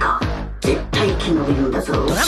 か。絶対生き延びるんだぞ。ドラ